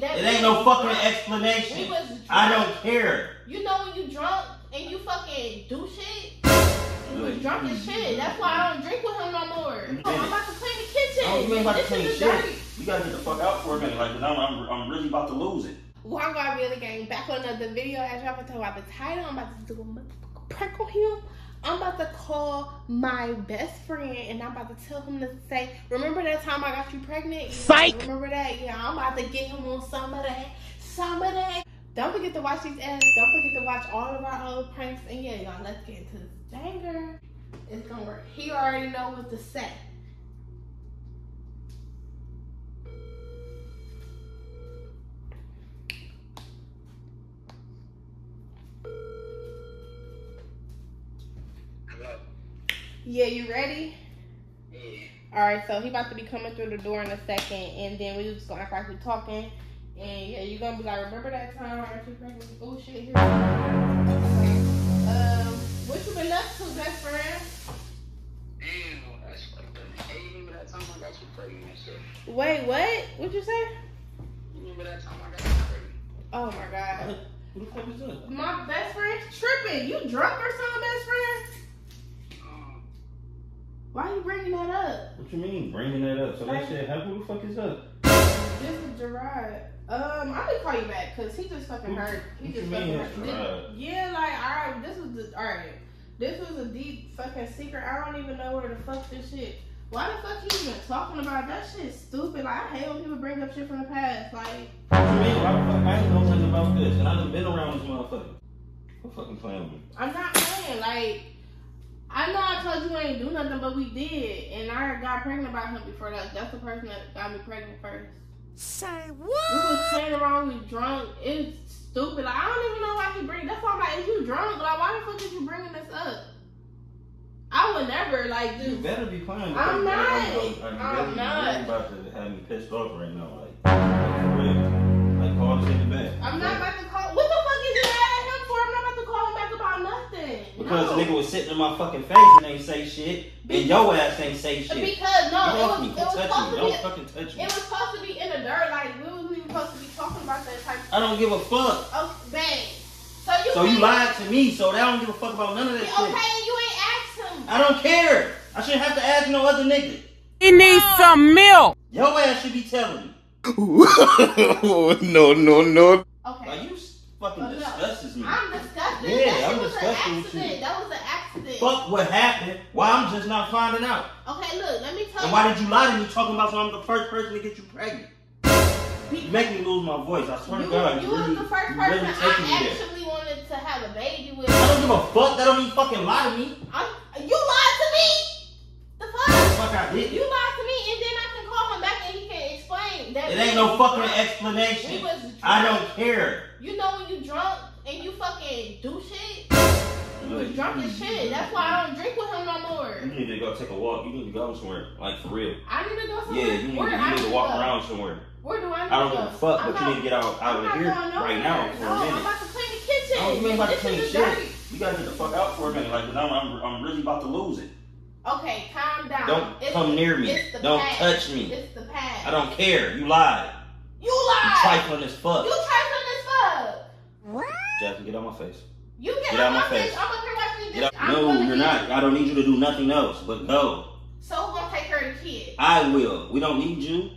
fucking. That It ain't no fucking drunk. Explanation. I don't care. You know when you drunk and you fucking do shit. You was drunk as shit. That's why I don't drink with him no more. Oh, I'm about to clean the kitchen. Oh, you ain't about to This clean is shit. dirty. You gotta get the fuck out for a minute, like, cause I'm, I'm, I'm really about to lose it. Why I really gang back on another video as y'all can tell by the title. I'm about to do a motherfucking prank on him. I'm about to call my best friend and I'm about to tell him to say, remember that time I got you pregnant? Yeah, Psych! Remember that? Yeah, I'm about to get him on some of that. Some of that. Don't forget to watch these ads. Don't forget to watch all of our old pranks. And yeah, y'all, let's get into this banger. It's gonna work. He already know what to say. Yeah, you ready? Yeah. All right, so he about to be coming through the door in a second, and then we just gonna act like we talking, and yeah, you gonna be like, remember that time I got you pregnant? Bullshit here. Okay. Um, what you been up to, best friend? Damn, that's fucked up. Hey, remember that time I got you pregnant and shit? Wait, what? What'd you say? You remember that time I got you pregnant? Oh my god, Who the fuck is that? my best friend tripping. You drunk or something, best friend? Why you bringing that up? What you mean, bringing that up? So that Like- shit happened? Who the fuck is that? This is Gerard. Um, I'm gonna call you back because he just fucking hurt. He just fucking hurt. This- yeah, like alright, this was the alright. This was a deep fucking secret. I don't even know where the fuck this shit. Why the fuck he even talking about that shit? Stupid. Like I hate when people bring up shit from the past. Like What you mean? Why the fuck? I ain't know nothing about this. And I done been around this motherfucker. Quit fucking playing with me. I'm not playing. Like I know I told you we ain't do nothing, but we did, and I got pregnant by him before that. That's the person that got me pregnant first. Say what? We was playing around, we drunk. It's stupid. Like, I don't even know why he bring. That's why I'm like, is you drunk? Like, why the fuck is you bringing this up? I would never like You better be playing. I'm not. I'm, I'm, I'm really, not. really about to have me pissed off right now. Like. Like, call this nigga back. I'm not about to call. What the fuck is you mad at him for? I'm not about to call him back about nothing. Because no. the nigga was sitting in my fucking face and ain't say shit, and your ass ain't say shit. Because no, Get it off was me. it was touching supposed me. to Don't be. fucking touch me. It was supposed to be in the dirt. Like we wasn't even supposed to be talking about that type. Of I don't give a fuck. Oh, bang. So you. So you lied to me, so I don't give a fuck about none of that Okay, shit. you ain't asked him. I don't care. I shouldn't have to ask no other nigga. He needs some milk. Your ass should be telling me. no, no, no. Okay. Fucking disgusts me. I'm disgusted. Yeah, that I'm was disgusted an with you. accident. That was an accident. Fuck what happened. Why I'm just not finding out. Okay, look, let me tell And you. why did you lie to me talking about so I'm the first person to get you pregnant? You make me lose my voice. I swear you, to God, you you really, was the first person really I there. actually wanted to have a baby with. I don't give a fuck. That don't even fucking lie to me. I'm, you lied to me. The fuck? Fuck, I You lied to me, and then I can call him back and he can explain that. It ain't no fucking. We explanation. was. I don't care. You know when you drunk and you fucking do shit. You was drunk as shit. That's why I don't drink with him no more. You need to go take a walk. You need to go somewhere, like for real. I need to go somewhere. Yeah, you need, you need to walk go? around somewhere. Where do I need I don't to give a fuck, I'm but you need to get out out of here right now for no, a I'm minute. about to clean the kitchen. No, you ain't about to clean shit dirty. You gotta get the fuck out for a minute, like, cause I'm, I'm, I'm really about to lose it. Okay, calm down. Don't It's come near me. Don't past. touch me. It's the past. I don't care. You lied. You You lied. trifling as fuck. You trifling as fuck. What? Jasmine, get out my face. You get, Get out out my my face. face. I'm up here watching Get this. out. I'm No, you're get- not. I don't need you to do nothing else, but go. So who gonna take care of the kid? I will. We don't need you.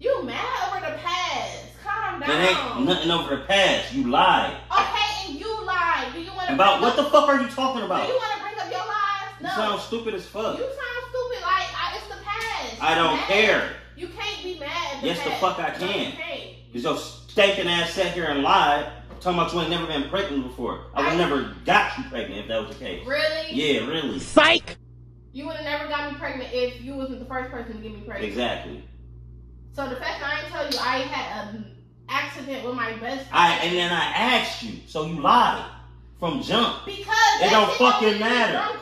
You mad over the past? Calm down. There ain't nothing over the past. You lied. Okay, and you lied. Do you want to About what the fuck are you talking about? Do you want to bring up your lies? No. You sound stupid as fuck. You sound stupid. Like I, it's the past. I don't Mad. care. You can't be mad. At the Yes, the fuck I can. can't. Cause your stinking ass sat here and lied, talking about you ain't never been pregnant before. I would I- never got you pregnant if that was the case. Really? Yeah, really. Psych. You would have never got me pregnant if you wasn't the first person to get me pregnant. Exactly. So the fact that I ain't tell you I had an accident with my best friend. I and then I asked you, so you lied from jump. because It don't fucking get me matter.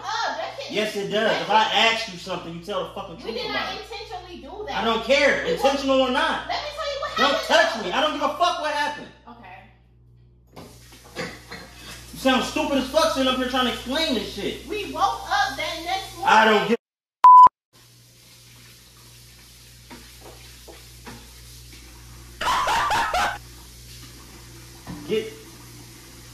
Yes, it does. that If I ask you something, you tell the fucking we truth did about not intentionally do that. I don't care, We intentional or not. Let me tell you what happened. Don't touch me. I don't give a fuck what happened. Okay. You sound stupid as fuck sitting up here trying to explain this shit. We woke up that next morning. I don't give. Get.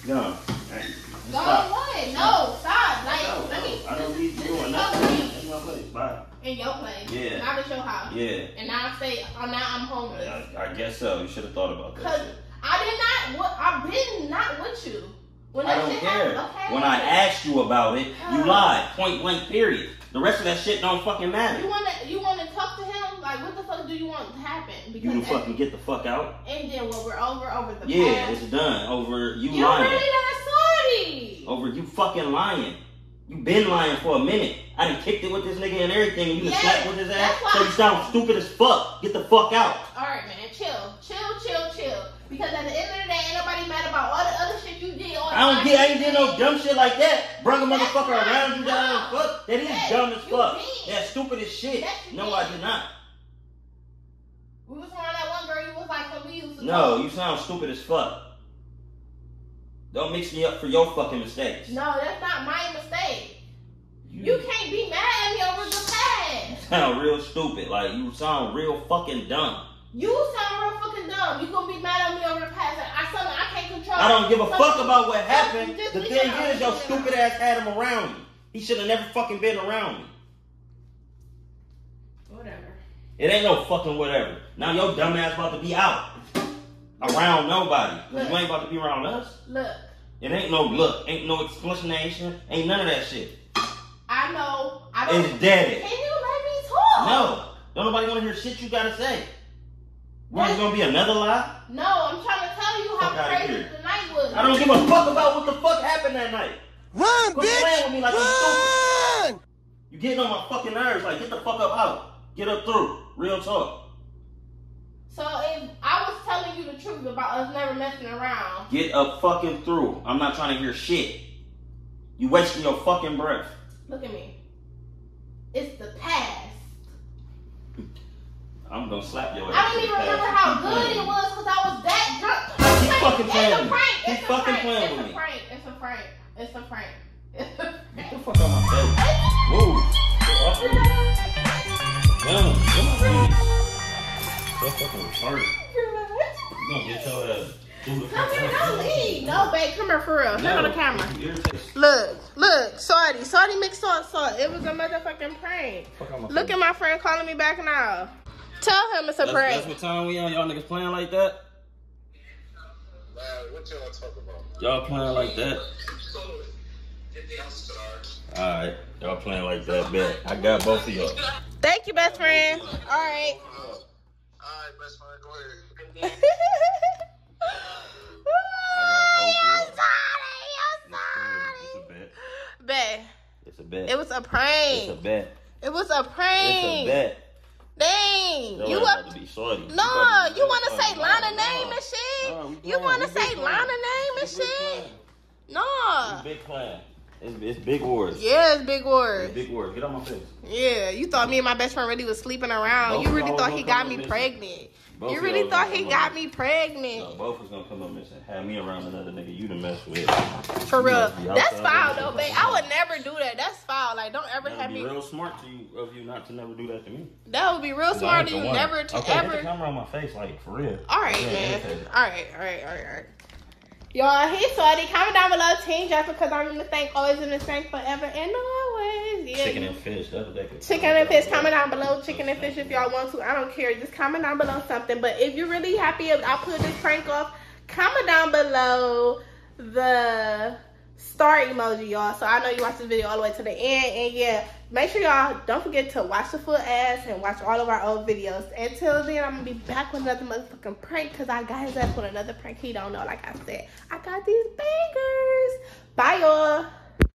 No. Hey, Go stop. away. No, stop. Like, No, let me. no, I don't need you this doing is nothing. totally That's my place. Bye. In your place. Yeah. Not at your house. Yeah. And now I say, oh, now I'm homeless. I, I guess so. You should have thought about that. Cause shit. I did not. What I've been not with you. When I don't care. happened, okay. When I asked you about it, you Oh. lied. Point blank. Period. The rest of that shit don't fucking matter. You wanna you wanna talk to him? Like what the fuck do you want to happen? You can fucking get the fuck out. and then when we're over over the Yeah, past, it's done. Over you, you lying. really not sorry. Over you fucking lying. You been lying for a minute. I done kicked it with this nigga and everything. And you Yeah, slapped with his ass. So you sound stupid as fuck. Get the fuck out. All right, man, chill, chill, chill, chill. Because at the end of the day, ain't nobody mad about all the other shit you did. All I don't get. I ain't did no dumb shit like that. Brung a motherfucker around you down fuck. That is Yes, dumb as fuck. That's stupid as shit. No, did. I did not. We was around that one girl. You was like, when we used to No, talk. you sound stupid as fuck. Don't mix me up for your fucking mistakes. No, that's not my mistake. You can't be mad at me over the past. sound real stupid. Like you sound real fucking dumb. You sound real fucking dumb. You gonna be mad at me over the past. I something I can't control. I don't give a Something- fuck about what happened. The thing out. is, your stupid ass had him around me. He should have never fucking been around me. Whatever. It ain't no fucking whatever. Now your dumb ass about to be out. Around nobody. Cause you ain't about to be around us. Look, It ain't no look. Ain't no explanation. Ain't none of that shit. I know. I don't. It's dead. Can you let me talk? No. Don't nobody want to hear shit you gotta say. What, is gonna be another lie? No, I'm trying to tell you how Fuck crazy the night was. I don't give a fuck about what the fuck happened that night. Run, Quit playing with me like I'm Run! stupid. You getting on my fucking nerves. Like, get the fuck up out. Get up through. Real talk. So if I was telling you the truth about us never messing around, Get up fucking through. I'm not trying to hear shit. You wasting your fucking breath. look at me. It's the past. I'm gonna slap your ass. I don't even remember how Keep good playing. it was because I was that drunk. Keep It's fucking playing prank. with me. It's Keep a fucking prank. playing It's with a me. prank. It's a prank. It's a prank. It's a Get the fuck out my face. Move. Get off me. Damn, get my feet. So fucking retarded. You gonna your ass through the Come here, don't leave. No, babe, come here for real. Turn on the camera. Look, look, Saudi, Saudi mixed salt, salt. It was a motherfucking prank. Fuck Look face. at my friend calling me back now. Tell him it's a That's, prank. that's what time we on. Y'all niggas playing like that? What y'all talking about? Y'all playing like that? Alright. Y'all playing like that, bet. I got both of y'all. Thank you, best friend. All right. Best friend, go ahead. I'm sorry. I'm It's sorry. a bet. It's a bet. it was a prank. It's a bet. It was a prank. It's a bet. Dang. Your You ass up? to be shorty. No, about you want to say No, Lana no. name and shit? we You want to say playing. Lana name and We shit? No. Big plan. It's, it's big words. Yeah, it's big It's words. big words. Get on my face. Yeah, you thought me and my best friend really was sleeping around. Both You really thought he got me missing. pregnant. Both You really thought he got me No, pregnant. both was gonna come up missing. Have me around another nigga you to mess with. For real. That's foul though, babe. I would never do that. That's foul. Like, don't ever That'd have be me. real smart to you of you not to never do that to me. That would be real smart of you one. never to okay, ever. the camera on my face, like for real. All right, Yeah, man. All right, all right, all right, all right. Y'all, hey, Saudi, comment down below, Team Just because I'm in the thank, always in the thank, forever and always. Yeah. Chicken and fish. That's what they could. Chicken and fish, comment down below. Chicken and fish if y'all want to. I don't care. Just comment down below something. But if you're really happy I'll put this prank off, comment down below the star emoji, y'all. So I know you watched this video all the way to the end. And yeah, make sure y'all don't forget to watch the full ass and watch all of our old videos. Until then, I'm gonna be back with another motherfucking prank because I got his ass with another prank. He don't know, like I said. I got these bangers. Bye, y'all.